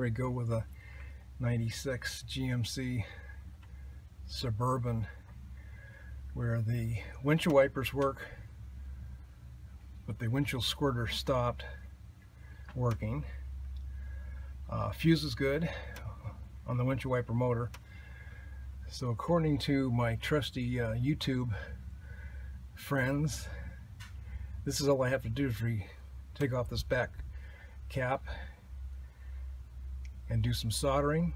Here we go with a 96 GMC Suburban where the windshield wipers work but the windshield squirter stopped working. Uh, fuse is good on the windshield wiper motor. So according to my trusty uh, YouTube friends, this is all I have to do is take off this back cap and do some soldering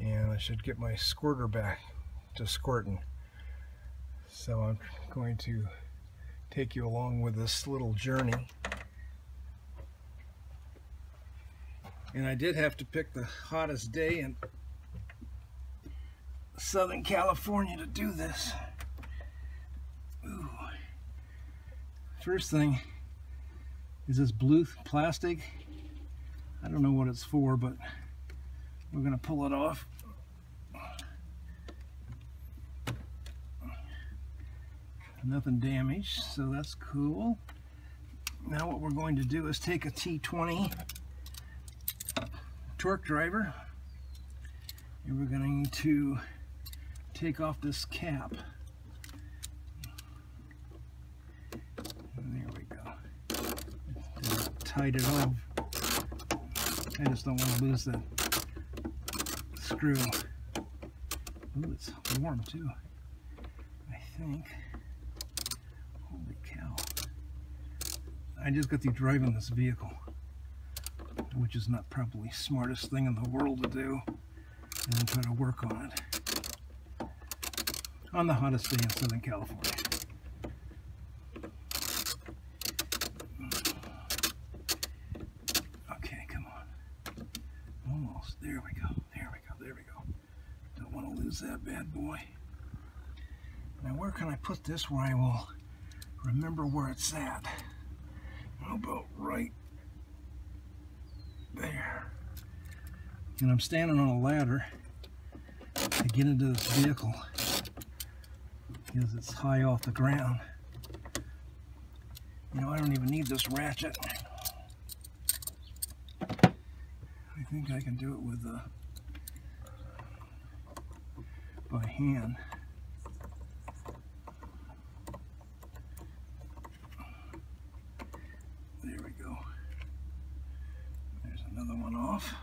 and I should get my squirter back to squirting. So I'm going to take you along with this little journey. And I did have to pick the hottest day in Southern California to do this. Ooh. First thing is this blue plastic. I don't know what it's for, but we're going to pull it off. Nothing damaged, so that's cool. Now what we're going to do is take a T20 torque driver and we're going to take off this cap. And there we go. Tied it off. I just don't want to lose the screw. Ooh, it's warm too. I think. Holy cow. I just got through driving this vehicle, which is not probably smartest thing in the world to do, and then try to work on it on the hottest day in Southern California. Okay, come on. There we go. There we go. There we go. Don't want to lose that bad boy. Now where can I put this where I will remember where it's at? How about right there? And I'm standing on a ladder to get into this vehicle because it's high off the ground. You know, I don't even need this ratchet. I think I can do it with uh, by hand. There we go. There's another one off.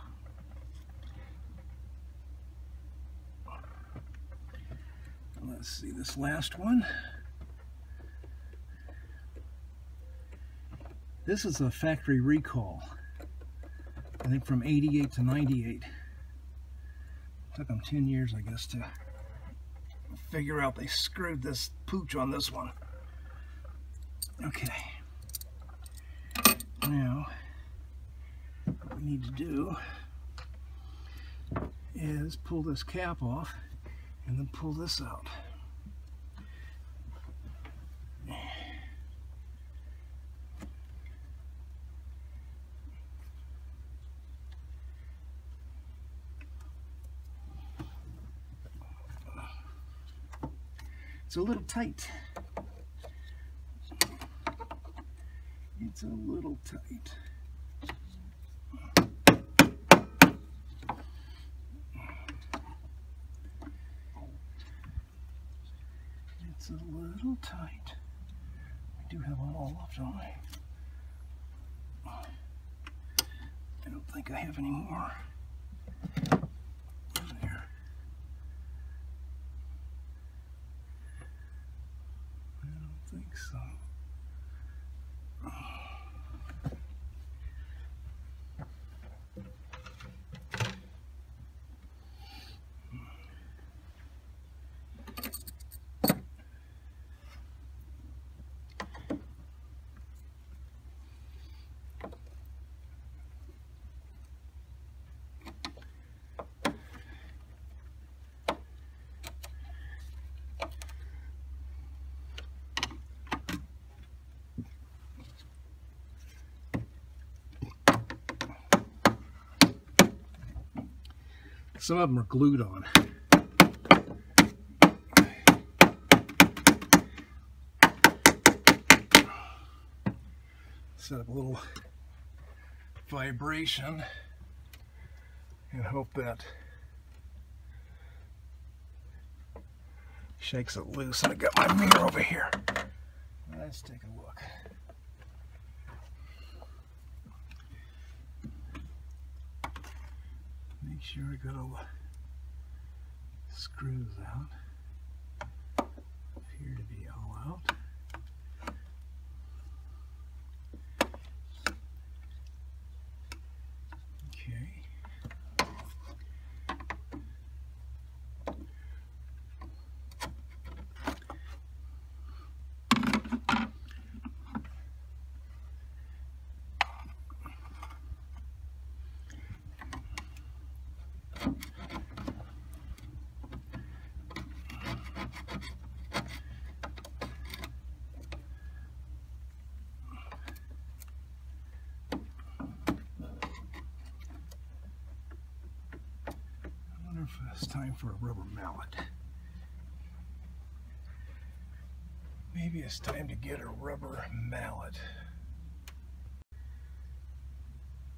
Let's see this last one. This is a factory recall. I think from 88 to 98. Took them 10 years, I guess, to figure out they screwed this pooch on this one. Okay. Now, what we need to do is pull this cap off and then pull this out. It's a little tight. It's a little tight. It's a little tight. I do have them all off, don't I? I don't think I have any more. There. I don't think so. Some of them are glued on. Set up a little vibration and hope that shakes it loose. And I got my mirror over here. Let's take a look. Sure I got all the screws out. Appear to be all out. Okay. I wonder if it's time for a rubber mallet. Maybe it's time to get a rubber mallet.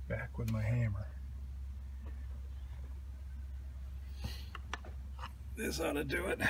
Back with my hammer. This ought to do it.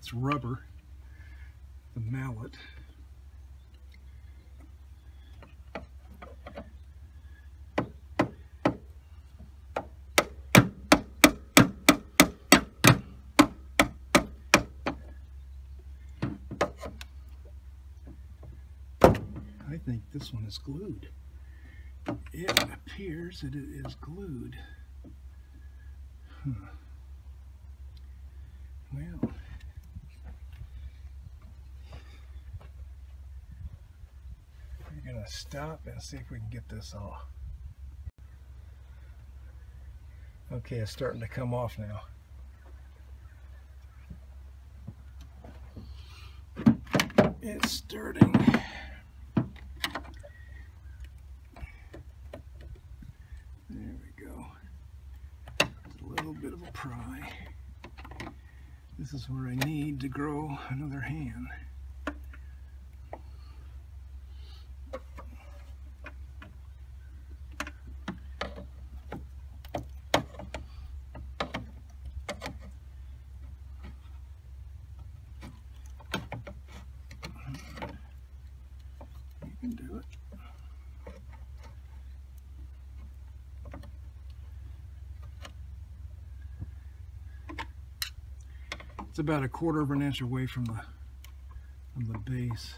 It's rubber, the mallet. I think this one is glued. It appears that it is glued. Huh. Well, we're gonna stop and see if we can get this off. Okay, it's starting to come off now. It's starting. There we go. A little bit of a pry. This is where I need to grow another hand. It's about a quarter of an inch away from the from the base.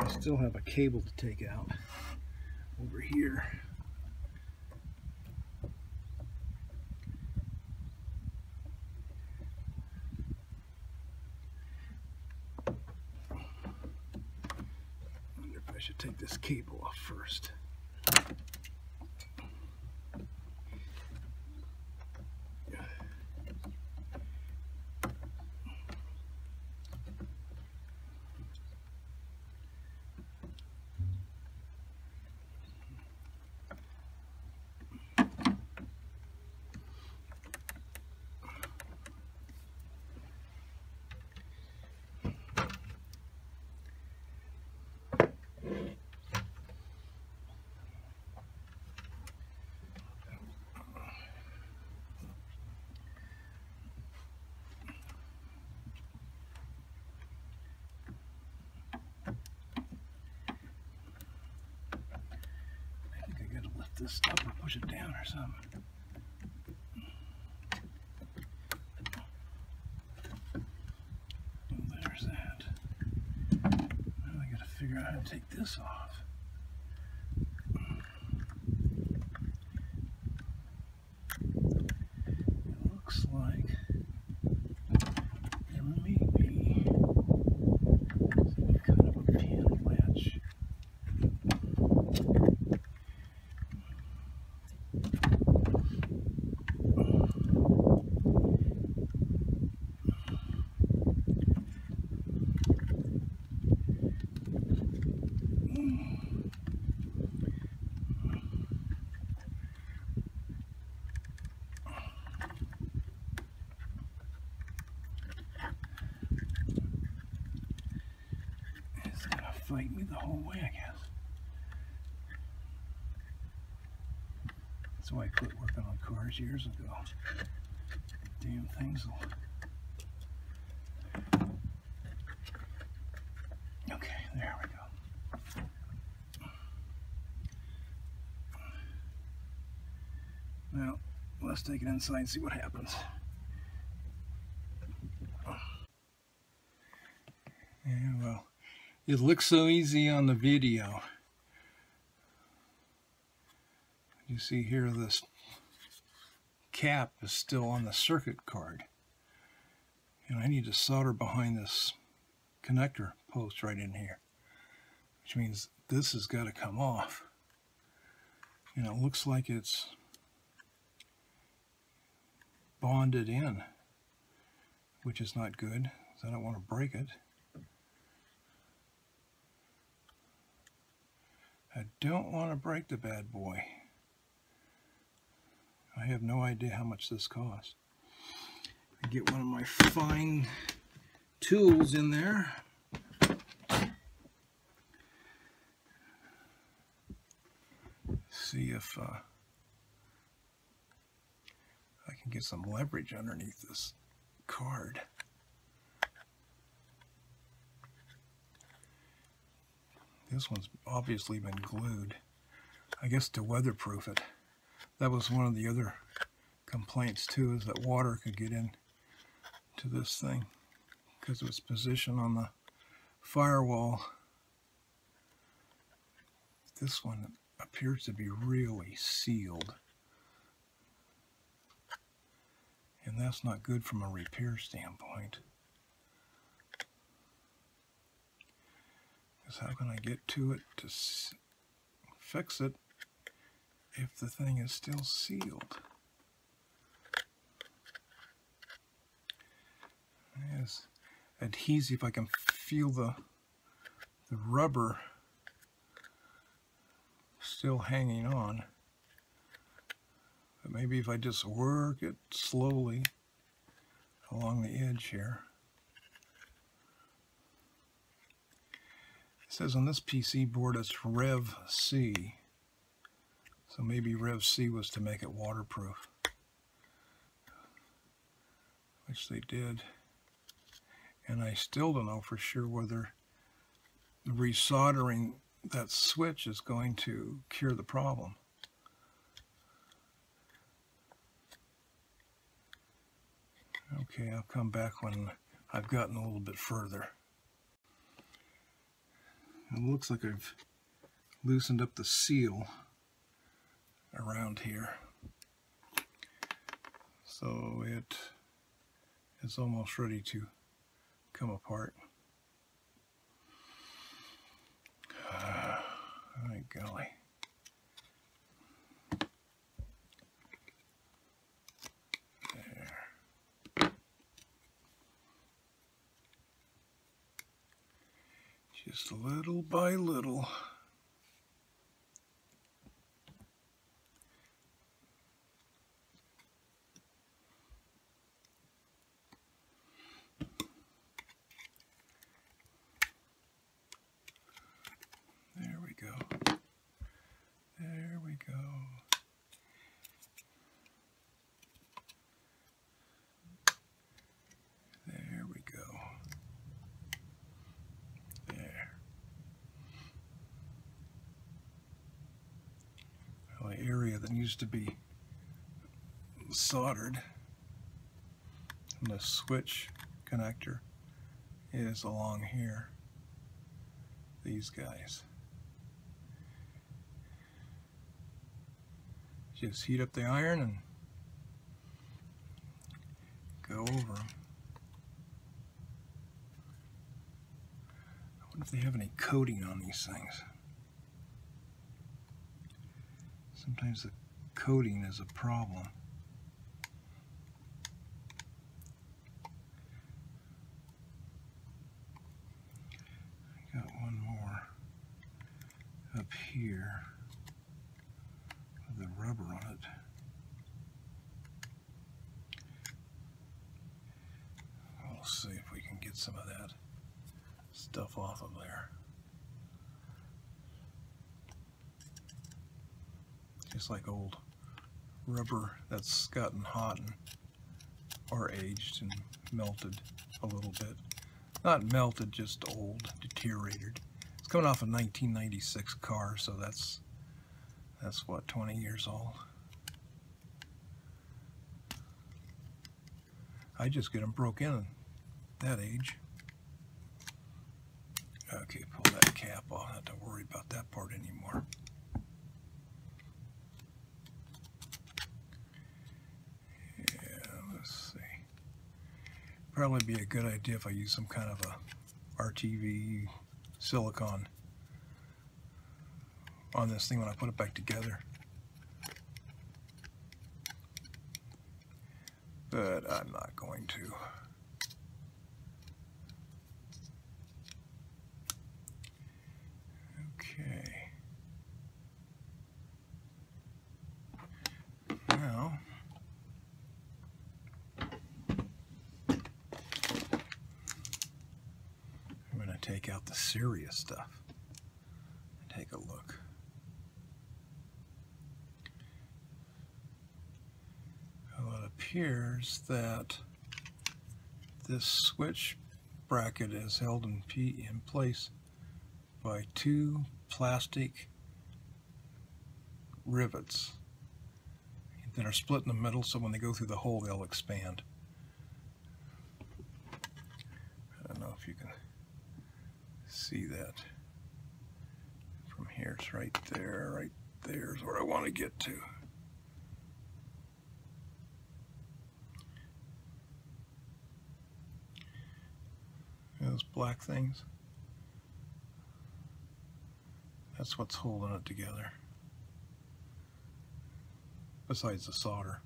I still have a cable to take out over here. wonder if I should take this cable off first. I think I gotta lift this up or push it down or something. There's that. I gotta figure out how to take this off. It looks like there may be fight me the whole way, I guess. That's why I quit working on cars years ago. Damn things will... Okay, there we go. Now, let's take it inside and see what happens. Yeah, well, it looks so easy on the video. You see here this cap is still on the circuit card. And I need to solder behind this connector post right in here. Which means this has got to come off. And it looks like it's bonded in, which is not good. I don't want to break it. I don't want to break the bad boy. I have no idea how much this costs. I get one of my fine tools in there. See if uh, I can get some leverage underneath this card. This one's obviously been glued. I guess to weatherproof it. That was one of the other complaints too, is that water could get in to this thing because of its position on the firewall. This one appears to be really sealed. And that's not good from a repair standpoint. Because how can I get to it to fix it if the thing is still sealed? Yes, adhesive, if I can feel the, the rubber still hanging on. But maybe if I just work it slowly along the edge here. Says on this PC board it's Rev C. So maybe Rev C was to make it waterproof. Which they did. And I still don't know for sure whether the resoldering that switch is going to cure the problem. Okay, I'll come back when I've gotten a little bit further. It looks like I've loosened up the seal around here. So it is almost ready to come apart. My golly. Just little by little. area that to be soldered. And the switch connector is along here. These guys. Just heat up the iron and go over them. I wonder if they have any coating on these things. sometimes the coating is a problem. Got one more up here with the rubber on it. We'll see if we can get some of that stuff off of there. Just like old rubber that's gotten hot and, or aged and melted a little bit. Not melted, just old, deteriorated. It's coming off a 1996 car, so that's that's what 20 years old. I just get them broke in that age. Okay, pull that cap off. Have to worry about that part anymore. Yeah, let's see. Probably be a good idea if I use some kind of a RTV silicon on this thing when I put it back together. But I'm not going to. Okay. Now, I'm going to take serious stuff. Take a look. Well, it appears that this switch bracket is held in, P in place by two plastic rivets that are split in the middle so when they go through the hole they'll expand. I don't know if you can see that from here. It's right there, right there is where I want to get to. Those black things. That's what's holding it together. Besides the solder.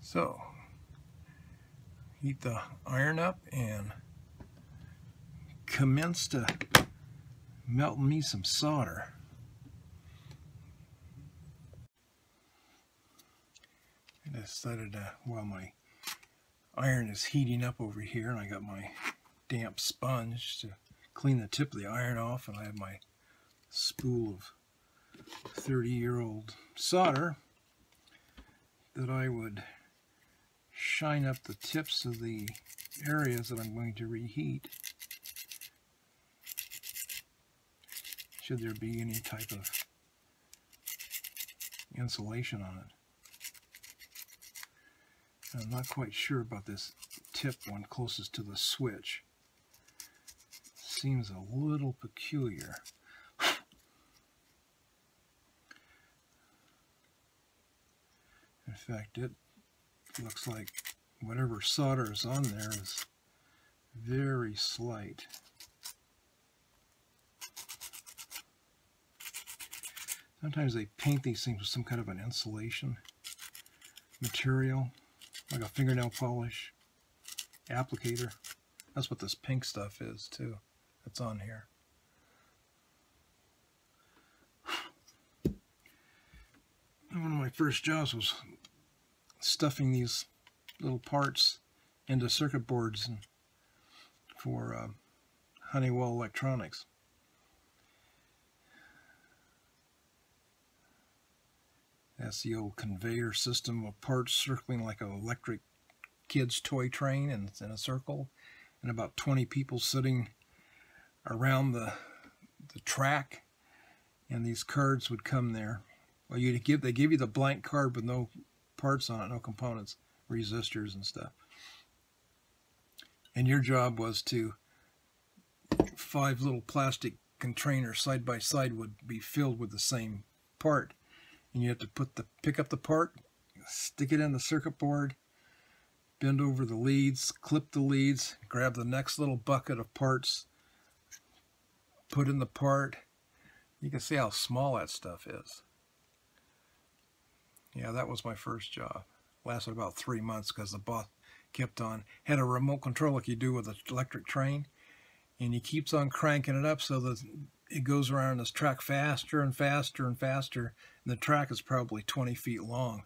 So, heat the iron up and commence to melt me some solder. I decided to, while my iron is heating up over here and I got my damp sponge to clean the tip of the iron off and I have my spool of 30 year old solder that I would shine up the tips of the areas that I'm going to reheat should there be any type of insulation on it. I'm not quite sure about this tip one closest to the switch. Seems a little peculiar. In fact, it looks like whatever solder is on there is very slight. Sometimes they paint these things with some kind of an insulation material like a fingernail polish applicator. That's what this pink stuff is too. That's on here. One of my first jobs was stuffing these little parts into circuit boards and for uh, Honeywell Electronics. That's the old conveyor system of parts circling like an electric kid's toy train and it's in a circle and about 20 people sitting around the the track and these cards would come there. Well you give they give you the blank card with no parts on it, no components, resistors and stuff. And your job was to five little plastic containers side by side would be filled with the same part and you have to put the pick up the part, stick it in the circuit board, bend over the leads, clip the leads, grab the next little bucket of parts, put in the part. You can see how small that stuff is. Yeah, that was my first job. Lasted about three months because the boss kept on, had a remote control like you do with an electric train, and he keeps on cranking it up so that it goes around this track faster and faster and faster. And the track is probably 20 feet long.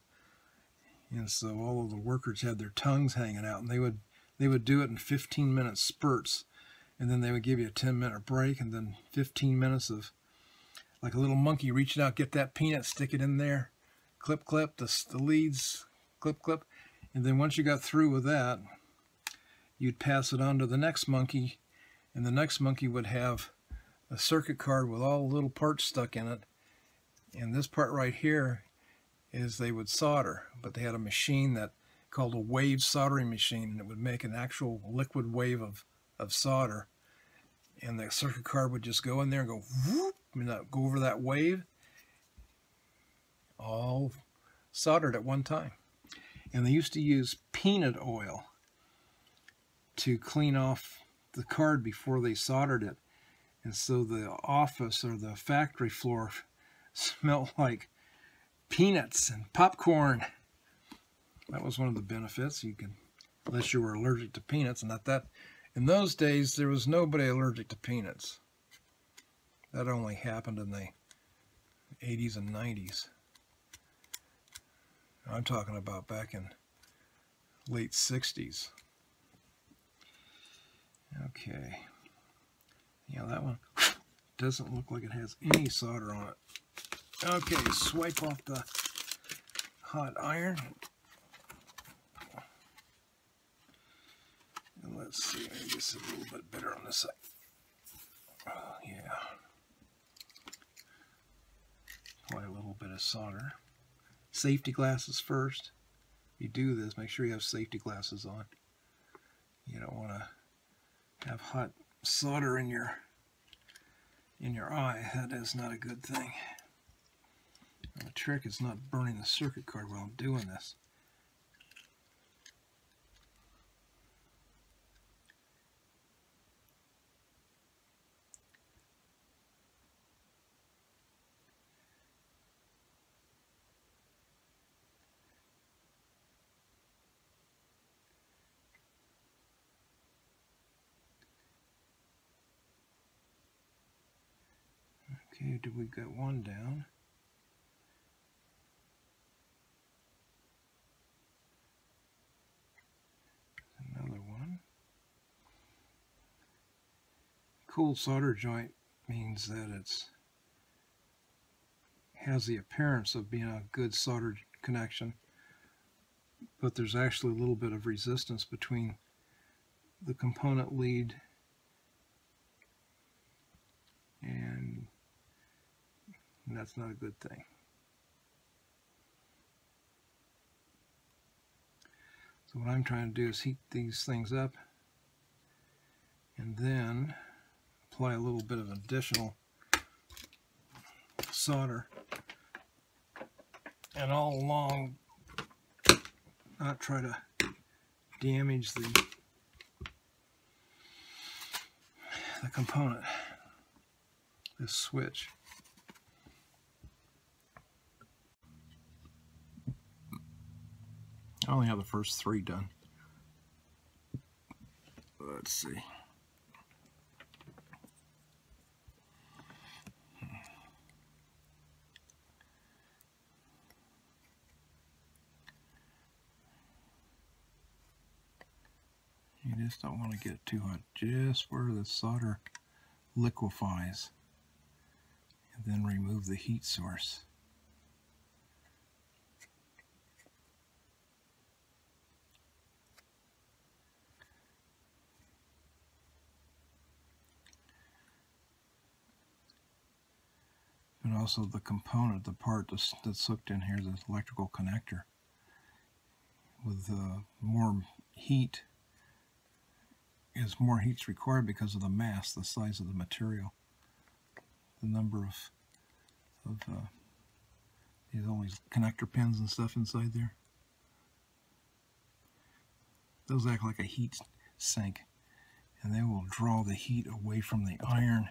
And so all of the workers had their tongues hanging out and they would they would do it in 15 minute spurts. and then they would give you a 10 minute break and then 15 minutes of like a little monkey reaching out get that peanut stick it in there clip clip the, the leads clip clip. And then once you got through with that you'd pass it on to the next monkey. And the next monkey would have a circuit card with all the little parts stuck in it. And this part right here is they would solder but they had a machine that called a wave soldering machine and it would make an actual liquid wave of of solder. And the circuit card would just go in there and go whoop and uh, go over that wave all soldered at one time and they used to use peanut oil to clean off the card before they soldered it and so the office or the factory floor smelled like peanuts and popcorn that was one of the benefits you could unless you were allergic to peanuts and not that in those days, there was nobody allergic to peanuts. That only happened in the 80s and 90s. I'm talking about back in late 60s. Okay. Yeah, that one doesn't look like it has any solder on it. Okay, swipe off the hot iron. And let's see, I guess a little bit better on this side. Oh, yeah. Apply a little bit of solder. Safety glasses first. If you do this, make sure you have safety glasses on. You don't want to have hot solder in your in your eye. That is not a good thing. the trick is not burning the circuit card while I'm doing this. Okay, do we get one down? Another one. Cold solder joint means that it's has the appearance of being a good soldered connection but there's actually a little bit of resistance between the component lead and and that's not a good thing. So what I'm trying to do is heat these things up and then apply a little bit of additional solder and all along not try to damage the the component this switch I only have the first three done. Let's see. You just don't want to get too hot, just where the solder liquefies. And then remove the heat source. And also the component, the part that's, that's hooked in here, the electrical connector. With uh, more heat, is more heat's required because of the mass, the size of the material, the number of of uh, these all these connector pins and stuff inside there. Those act like a heat sink, and they will draw the heat away from the iron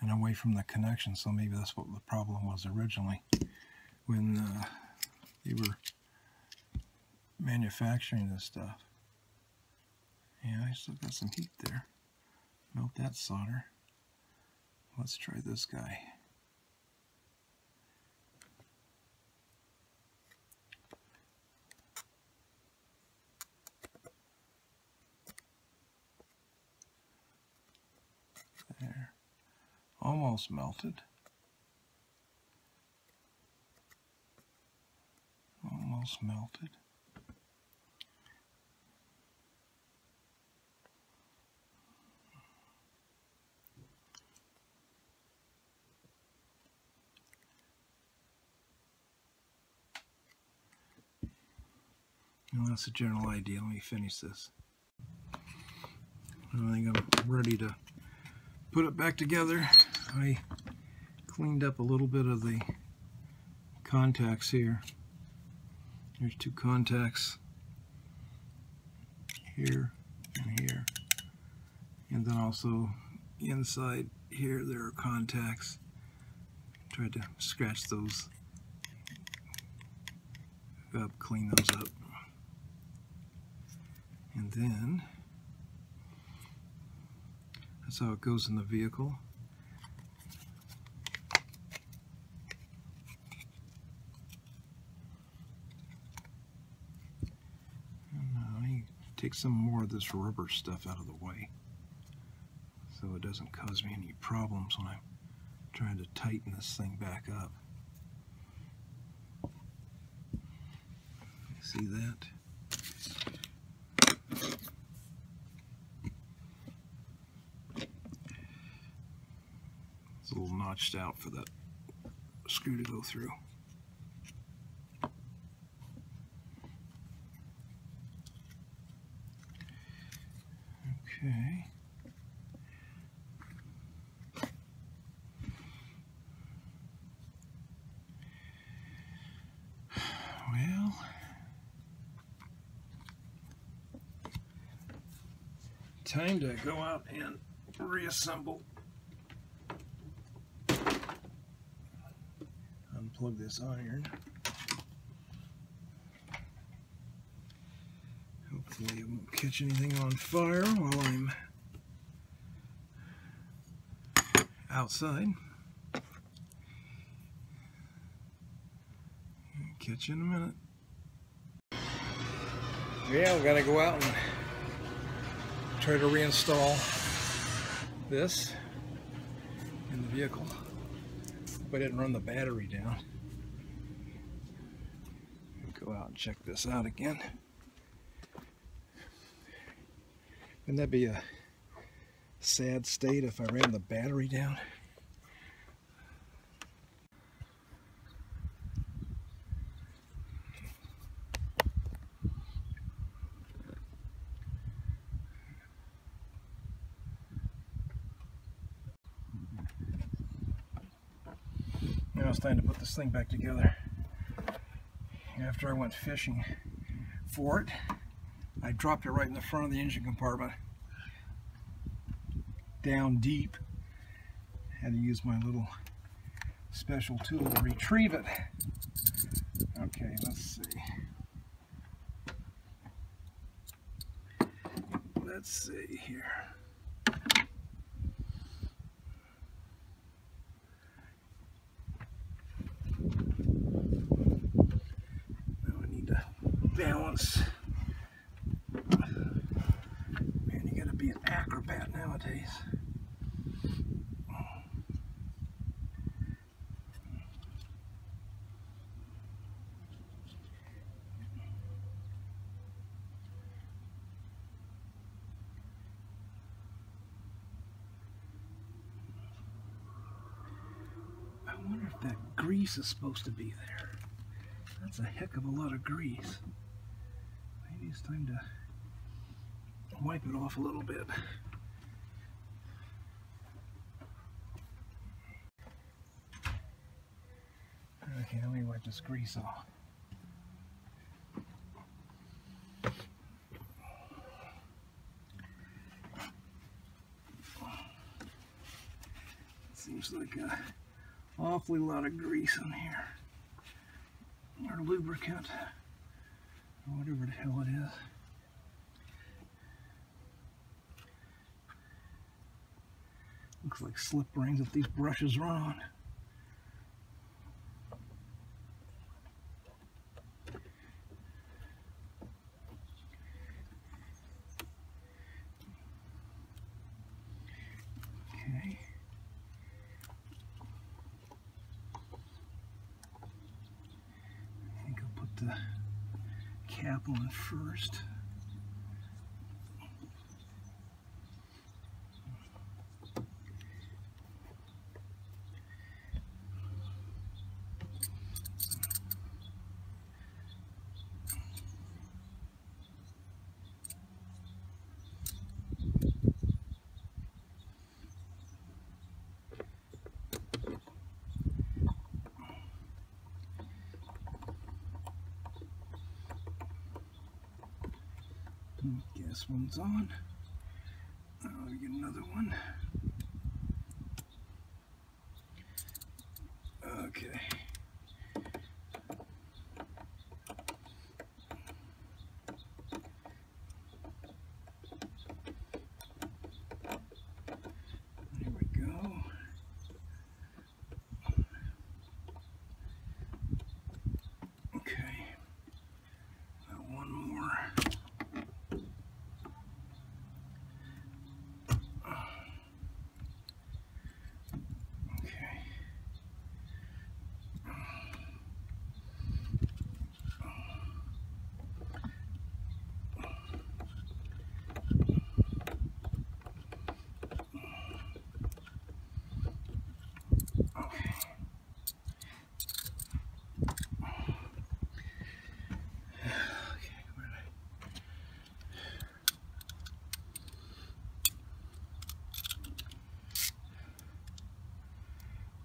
and away from the connection. So maybe that's what the problem was originally when uh, they were manufacturing this stuff. Yeah, I still got some heat there. Melt that solder. Let's try this guy. Almost melted. Almost melted. Well, that's a general idea. Let me finish this. I think I'm ready to put it back together. I cleaned up a little bit of the contacts here. There's two contacts here and here. And then also inside here there are contacts. Tried to scratch those up, clean those up. And then that's how it goes in the vehicle. And now you take some more of this rubber stuff out of the way so it doesn't cause me any problems when I'm trying to tighten this thing back up. See that? It's a little notched out for that screw to go through. Okay. Well, time to go out and reassemble. Unplug this iron. Hopefully it won't catch anything on fire while I'm outside. Catch you in a minute. Yeah, we gotta go out and try to reinstall this in the vehicle. Hope I didn't run the battery down. Go out and check this out again. Wouldn't that be a sad state if I ran the battery down? Now it's time to put this thing back together. After I went fishing for it, I dropped it right in the front of the engine compartment, down deep. Had to use my little special tool to retrieve it. Okay, let's see. Let's see here. Now I need to balance. Man, you gotta be an acrobat nowadays. I wonder if that grease is supposed to be there. That's a heck of a lot of grease. Maybe it's time to wipe it off a little bit. Okay, let me wipe this grease off. Seems like a awfully lot of grease in here. Or lubricant. Or whatever the hell it is. Looks like slip rings that these brushes are on. Okay. cap on first. Guess one's on. I'll get another one. Okay. There we go. Okay. Now one more. Okay. Okay. Okay, where did I-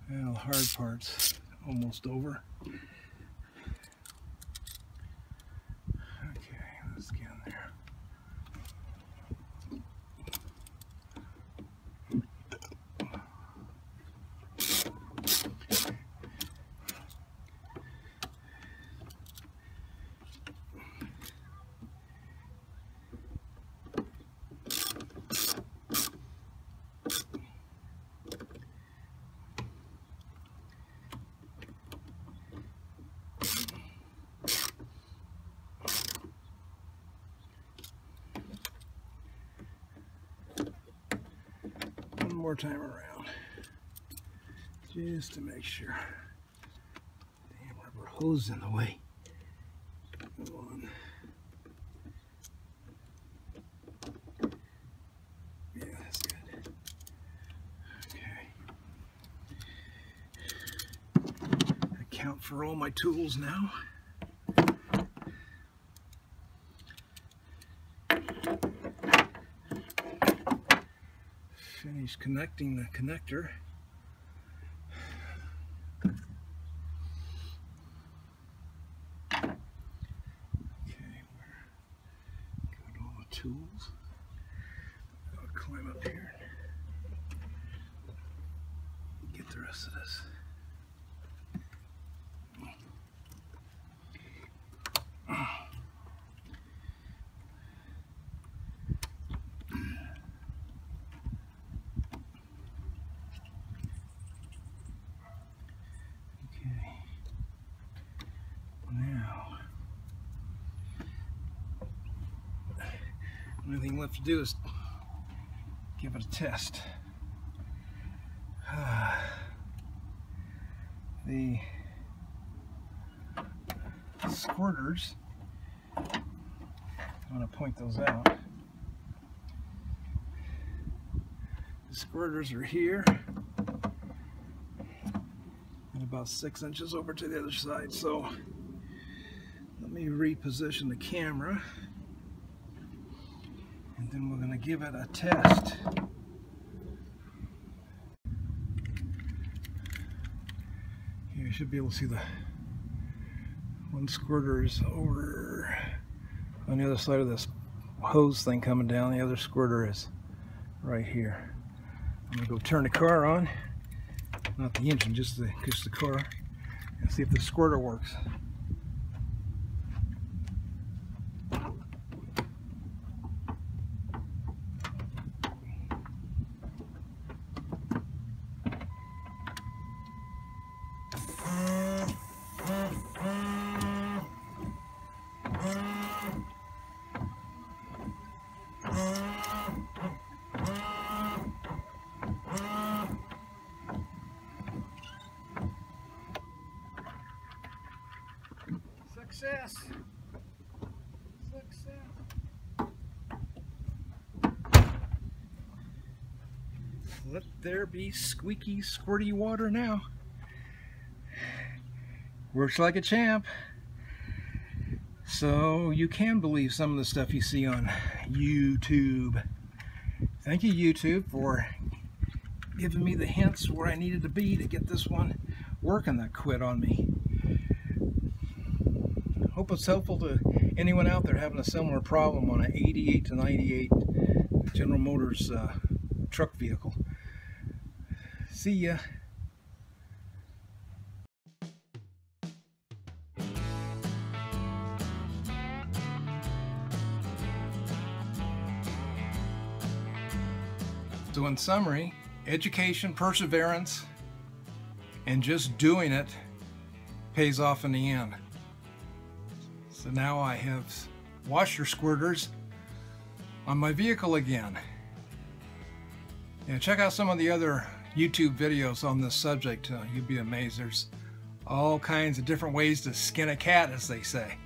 Well, the hard part's almost over. More time around. Just to make sure. Damn rubber hose in the way. Come on. Yeah, that's good. Okay. Account for all my tools now. Finish connecting the connector. Okay, where got all the tools. I'll climb up here and get the rest of this. Okay. Now, thing left to do is give it a test. the squirters, I'm going to point those out. The squirters are here and about six inches over to the other side. So let me reposition the camera then we're going to give it a test. You should be able to see the one squirter is over on the other side of this hose thing coming down. The other squirter is right here. I'm going to go turn the car on not the engine, just the just the car, and see if the squirter works. Success. Success. Let there be squeaky, squirty water now. Works like a champ. So you can believe some of the stuff you see on YouTube. Thank you, YouTube, for giving me the hints where I needed to be to get this one working that quit on me. Hope it's helpful to anyone out there having a similar problem on an 88 to 98 General Motors uh, truck vehicle. See ya. So in summary, education, perseverance, and just doing it pays off in the end. So now I have washer squirters on my vehicle again. Yeah, check out some of the other YouTube videos on this subject. Uh, you'd be amazed. There's all kinds of different ways to skin a cat, as they say.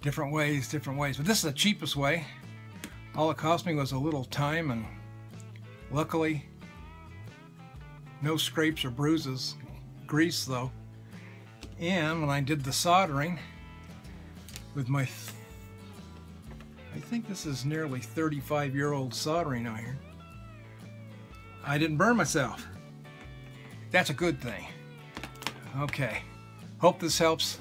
Different ways, different ways. But this is the cheapest way. All it cost me was a little time and luckily no scrapes or bruises. Grease though. And when I did the soldering with my I think this is nearly 35 year old soldering iron. I didn't burn myself. That's a good thing. Okay. Hope this helps.